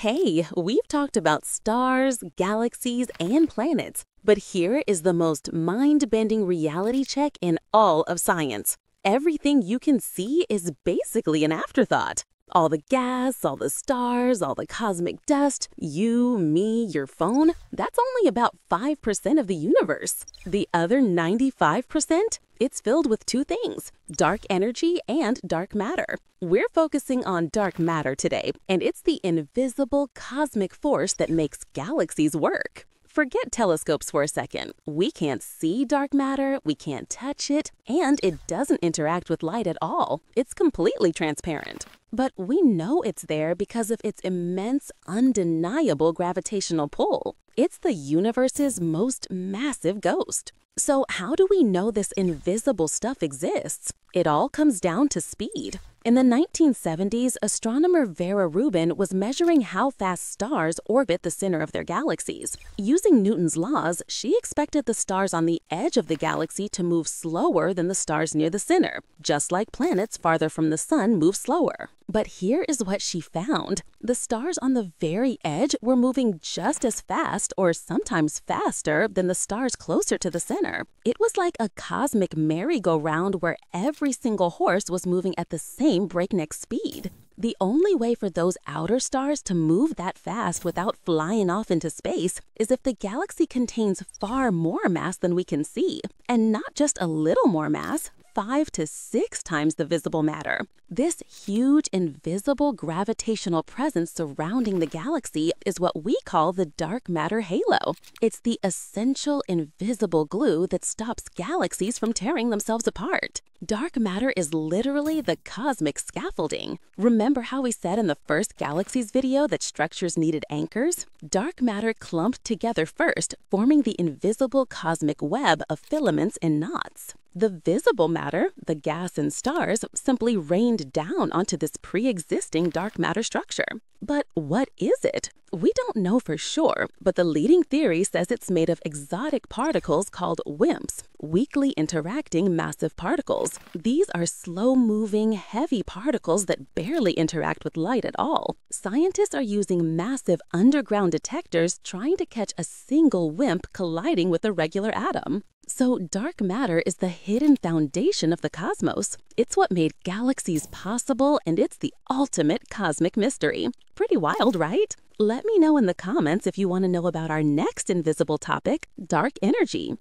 Hey, we've talked about stars, galaxies, and planets, but here is the most mind bending reality check in all of science. Everything you can see is basically an afterthought. All the gas, all the stars, all the cosmic dust, you, me, your phone, that's only about 5% of the universe. The other 95%? It's filled with two things dark energy and dark matter. We're focusing on dark matter today, and it's the invisible cosmic force that makes galaxies work. Forget telescopes for a second. We can't see dark matter, we can't touch it, and it doesn't interact with light at all. It's completely transparent. But we know it's there because of its immense, undeniable gravitational pull. It's the universe's most massive ghost. So, how do we know this invisible stuff exists? It all comes down to speed. In the 1970s, astronomer Vera Rubin was measuring how fast stars orbit the center of their galaxies. Using Newton's laws, she expected the stars on the edge of the galaxy to move slower than the stars near the center, just like planets farther from the sun move slower. But here is what she found. The stars on the very edge were moving just as fast or sometimes faster than the stars closer to the center. It was like a cosmic merry-go-round where every single horse was moving at the same breakneck speed. The only way for those outer stars to move that fast without flying off into space is if the galaxy contains far more mass than we can see, and not just a little more mass, five to six times the visible matter. This huge invisible gravitational presence surrounding the galaxy is what we call the dark matter halo. It's the essential invisible glue that stops galaxies from tearing themselves apart. Dark matter is literally the cosmic scaffolding. Remember how we said in the first galaxies video that structures needed anchors? Dark matter clumped together first, forming the invisible cosmic web of filaments and knots. The visible matter, the gas and stars, simply rained down onto this pre existing dark matter structure. But what is it? We don't know for sure, but the leading theory says it's made of exotic particles called WIMPs, weakly interacting massive particles. These are slow moving, heavy particles that barely interact with light at all. Scientists are using massive underground detectors trying to catch a single WIMP colliding with a regular atom. So, dark matter is the hidden foundation of the cosmos. It's what made galaxies possible, and it's the ultimate cosmic mystery. Pretty wild, right? Let me know in the comments if you want to know about our next invisible topic dark energy.